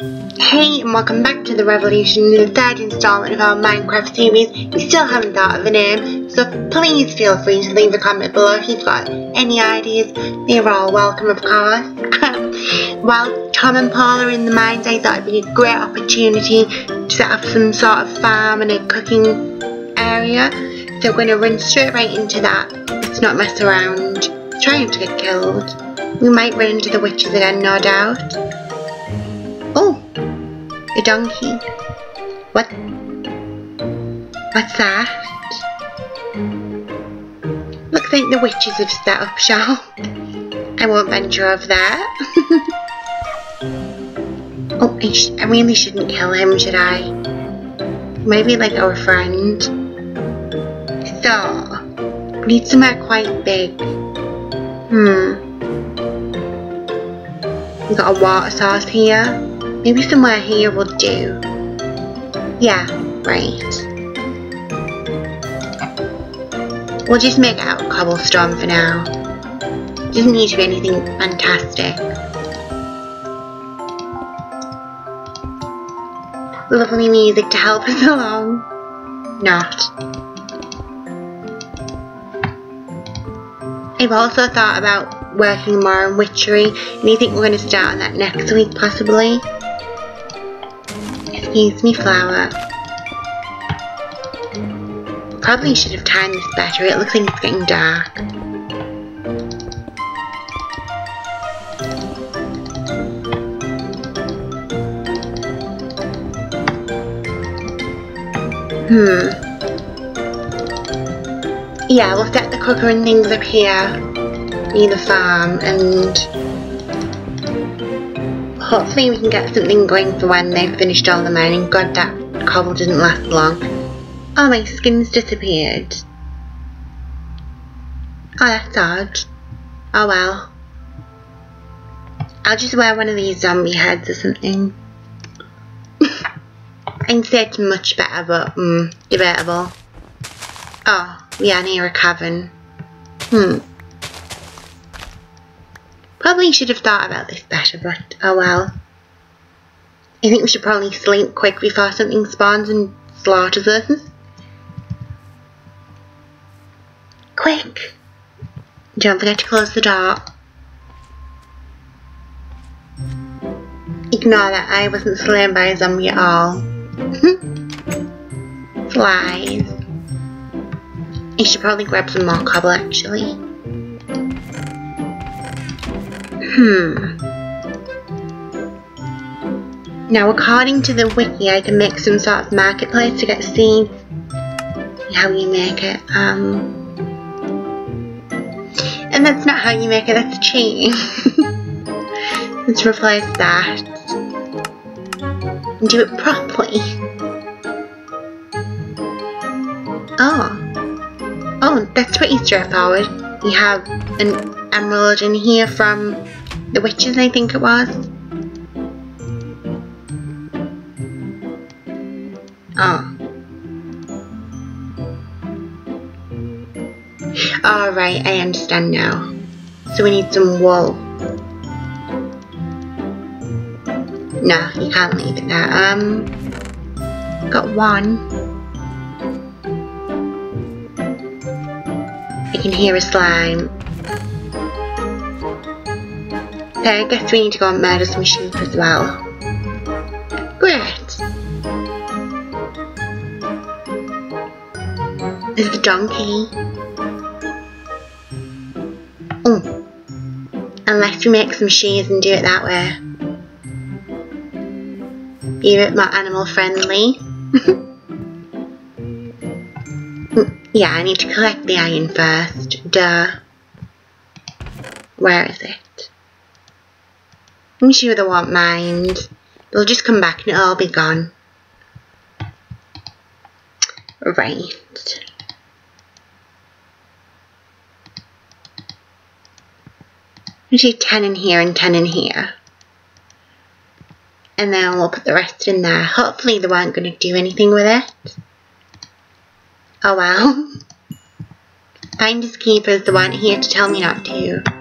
Hey and welcome back to the RevELLEution, the third installment of our Minecraft series. We still haven't thought of a name, so please feel free to leave a comment below if you've got any ideas. They're all welcome of course. While Tom and Paul are in the mines, I thought it'd be a great opportunity to set up some sort of farm and a cooking area. So we're going to run straight right into that. Let's not mess around. Trying to get killed. We might run into the witches again, no doubt. A donkey. What? What's that? Looks like the witches have set up shop. I won't venture over there. oh, I, I really shouldn't kill him, should I? Maybe like our friend. So, we need somewhere quite big. Hmm. We got a water source here. Maybe somewhere here will do. Yeah, right. We'll just make out cobblestone for now. Doesn't need to be anything fantastic. Lovely music to help us along. Not. I've also thought about working more on witchery, and you think we're going to start that next week possibly. Excuse me, flower. Probably should have timed this better. It looks like it's getting dark. Hmm. Yeah, we'll set the cooker and things up here near the farm and hopefully we can get something going for when they've finished all the mining. God, that cobble didn't last long. Oh, my skin's disappeared. Oh, that's odd. Oh well. I'll just wear one of these zombie heads or something. I can say it's much better, but, mm, debatable. Oh, we are near a cavern. Hmm. Probably should have thought about this better, but oh well. I think we should probably sleep quick before something spawns and slaughters us. Quick! Don't forget to close the door. Ignore that I wasn't slain by a zombie at all. Flies. I should probably grab some more cobble actually. Hmm. Now according to the wiki I can make some sort of marketplace to get seeds. How you make it. Um And that's not how you make it, that's cheating. Let's replace that. And do it properly. Oh. Oh, that's pretty straightforward. You have an emerald in here from the witches, I think it was. Oh. Alright, I understand now. So we need some wool. No, you can't leave it there. Um, got one. I can hear a slime. Okay, I guess we need to go and murder sheep as well. Great! There's the donkey. Oh. Unless we make some shears and do it that way. Be a bit more animal friendly. yeah, I need to collect the iron first. Duh. Where is it? I'm sure they won't mind. They'll just come back and it'll all be gone. Right. We do 10 in here and 10 in here. And then we'll put the rest in there. Hopefully they weren't going to do anything with it. Oh well. Finders keepers, they weren't here to tell me not to.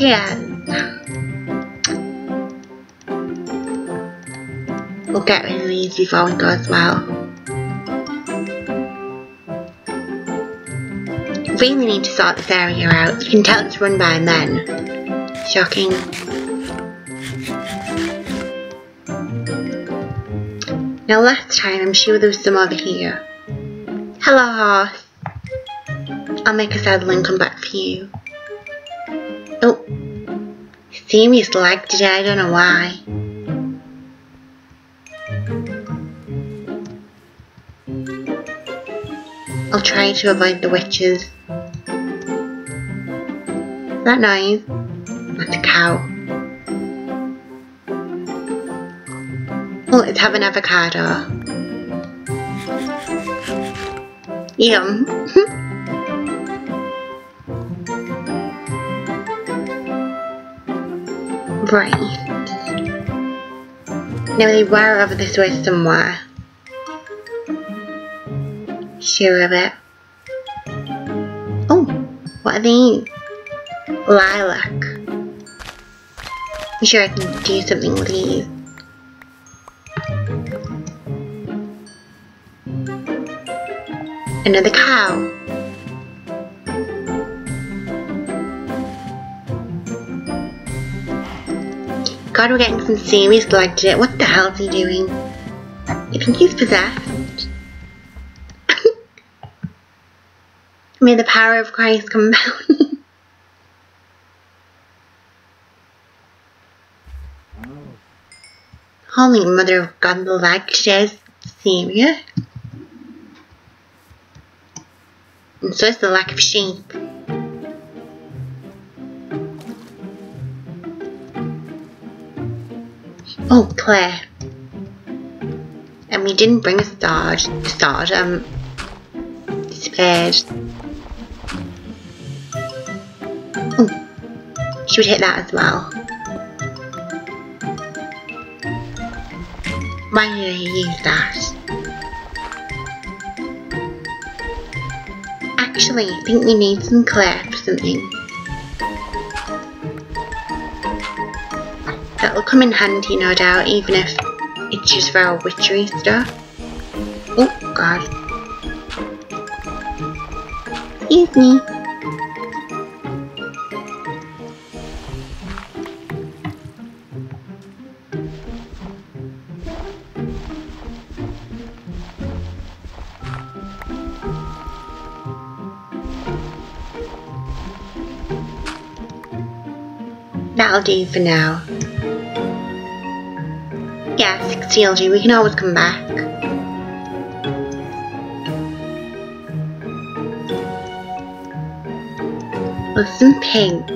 We'll get rid of these before we go as well. Really need to sort this area out. You can tell it's run by men. Shocking. Now last time I'm sure there was some over here. Hello horse. I'll make a saddle and come back for you. Oh. Serious lag today, I don't know why. I'll try to avoid the witches. That noise? That's a cow. Oh, let's have an avocado. Uh. Yum. right. Now they were over this way somewhere. Sure of it. Oh, what are these? Lilac. I'm sure I can do something with these. Another cow. God, we're getting some serious lag to it. What the hell is he doing? I think he's possessed. May the power of Christ come down. Holy Mother of God, the lag is serious. And so is the lack of sheep. Oh, Claire. And we didn't bring a star, start, um, spared. Oh, she would hit that as well. Why did I use that? Actually, I think we need some clay for something. Come in handy, no doubt, even if it's just for our witchery stuff. Oh, God. Excuse me. That'll do for now. Yeah, 60 LG, we can always come back. With some pink.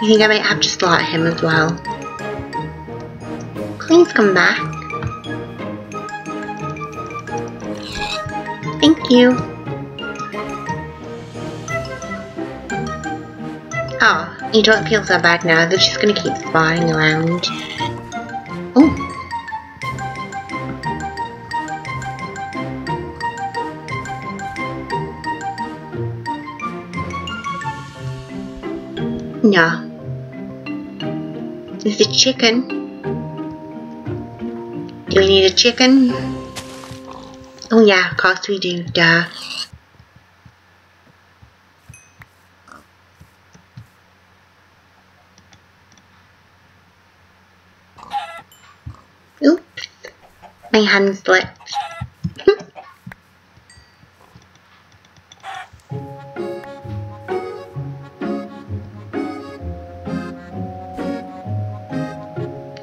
You think I might have to slaughter him as well? Please come back. Thank you. Oh, you don't feel so bad now. They're just gonna keep spawning around. Oh. No. Is it chicken? Do we need a chicken? Oh yeah, of course we do, duh. My hand slipped.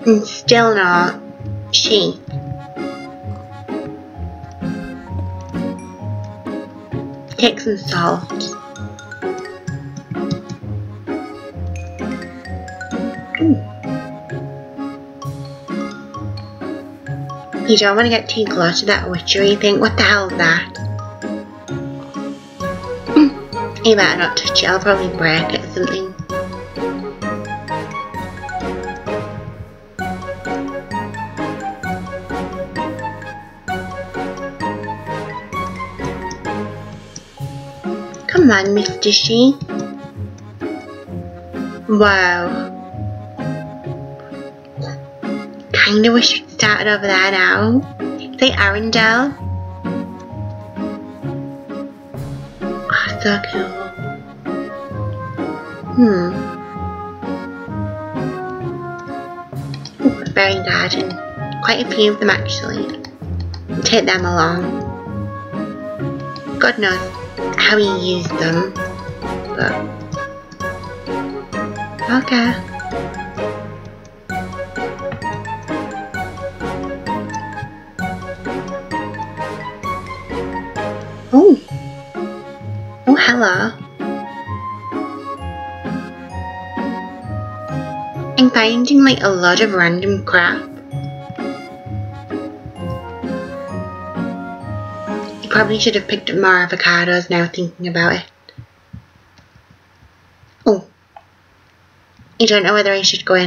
and still not she. Take some salt. You don't want to get too close to that witchery thing. What the hell is that? Mm. you better not touch it. I'll probably break it or something. Come on, Mr. Sheep. Wow. Kinda wish we'd started over there now. It Arendelle? Oh, so cool. Hmm. Ooh, berry garden. Quite a few of them actually. Take them along. God knows how he used them. But okay. Hello. I'm finding like a lot of random crap. You probably should have picked up more avocados now thinking about it. Oh. I don't know whether I should go in